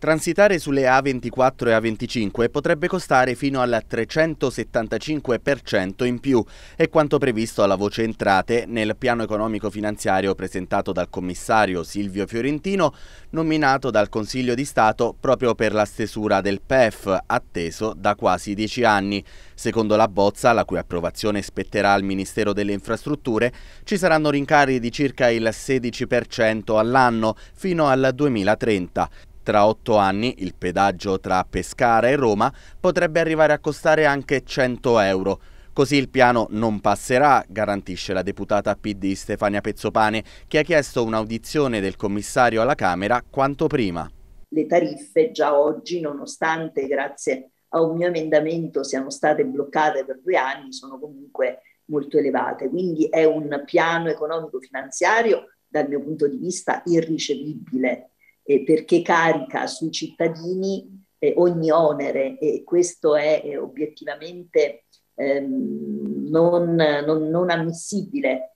Transitare sulle A24 e A25 potrebbe costare fino al 375% in più, è quanto previsto alla voce entrate nel piano economico finanziario presentato dal commissario Silvio Fiorentino, nominato dal Consiglio di Stato proprio per la stesura del PEF, atteso da quasi dieci anni. Secondo la bozza, la cui approvazione spetterà al Ministero delle Infrastrutture, ci saranno rincari di circa il 16% all'anno fino al 2030. Tra otto anni il pedaggio tra Pescara e Roma potrebbe arrivare a costare anche 100 euro. Così il piano non passerà, garantisce la deputata PD Stefania Pezzopane, che ha chiesto un'audizione del commissario alla Camera quanto prima. Le tariffe già oggi, nonostante grazie a un mio emendamento siano state bloccate per due anni, sono comunque molto elevate. Quindi è un piano economico-finanziario dal mio punto di vista irricevibile eh, perché carica sui cittadini eh, ogni onere e questo è eh, obiettivamente ehm, non, non, non ammissibile.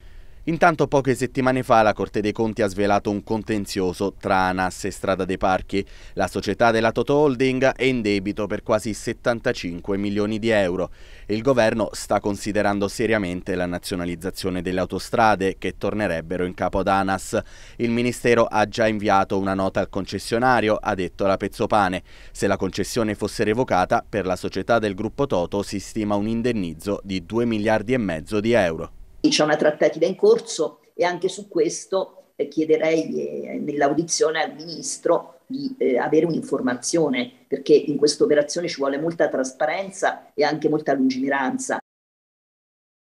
Intanto poche settimane fa la Corte dei Conti ha svelato un contenzioso tra ANAS e Strada dei Parchi. La società della Toto Holding è in debito per quasi 75 milioni di euro. Il governo sta considerando seriamente la nazionalizzazione delle autostrade che tornerebbero in capo ad ANAS. Il Ministero ha già inviato una nota al concessionario, ha detto la Pezzopane. Se la concessione fosse revocata, per la società del gruppo Toto si stima un indennizzo di 2 miliardi e mezzo di euro. C'è una trattativa in corso e anche su questo eh, chiederei eh, nell'audizione al Ministro di eh, avere un'informazione perché in questa operazione ci vuole molta trasparenza e anche molta lungimiranza.